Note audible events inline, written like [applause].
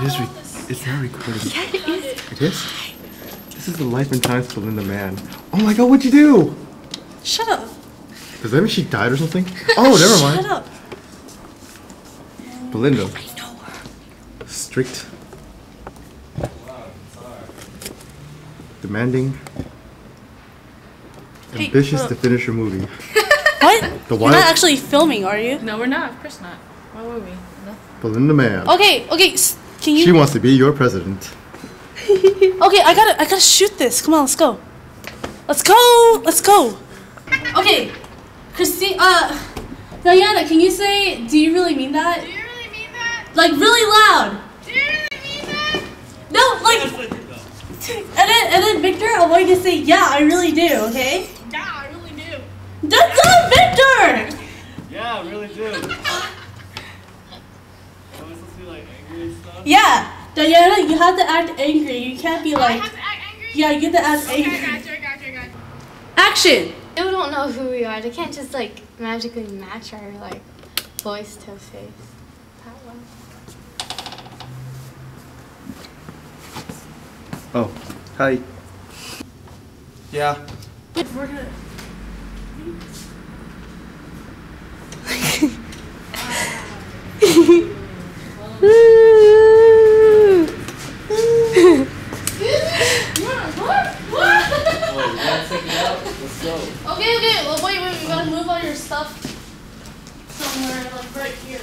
It is. Re- it's not recording. Yeah, it is. It is. This is the life and times of Belinda Mann. Oh my God! What'd you do? Shut up. Does that mean she died or something? Oh, never [laughs] mind. Shut up. Belinda, I know her. strict, demanding, Hey, ambitious hold to finish her movie. [laughs] What? The You're not actually filming, are you? No, we're not. Of course not. Why would we? No. Belinda Mann. Okay, okay. S- Can you? She wants to be your president. [laughs] Okay, I gotta, I gotta shoot this. Come on, let's go. Let's go. Let's go. Okay, Christine. Uh, Diana, can you say? Do you really mean that? Do you really mean that? Like really loud. Do you really mean that? No, like. And then, and then Victor, I want you to say, yeah, I really do. Okay. Yeah, I really do. That's not Victor. Yeah, I really do. Am I supposed like angry and stuff? Yeah, Diana, you have to act angry. You can't be oh, I like. have to act angry? Yeah, you have to act Okay, I angry. got you, I got you, I got you. Action. They don't know who we are. They can't just like magically match our like voice to face. That well. Oh, hi. Yeah. We're gonna. [laughs] Okay, okay, well, wait, wait, we gotta move all your stuff somewhere, like right here.